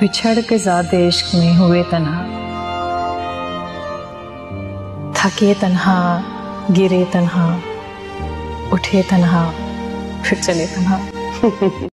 बिछड़ के ज़्यादा इश्क में हुए तन्हा। थके तन्हा, गिरे तन्हा, उठे तन्हा, फिर चले तन्हा।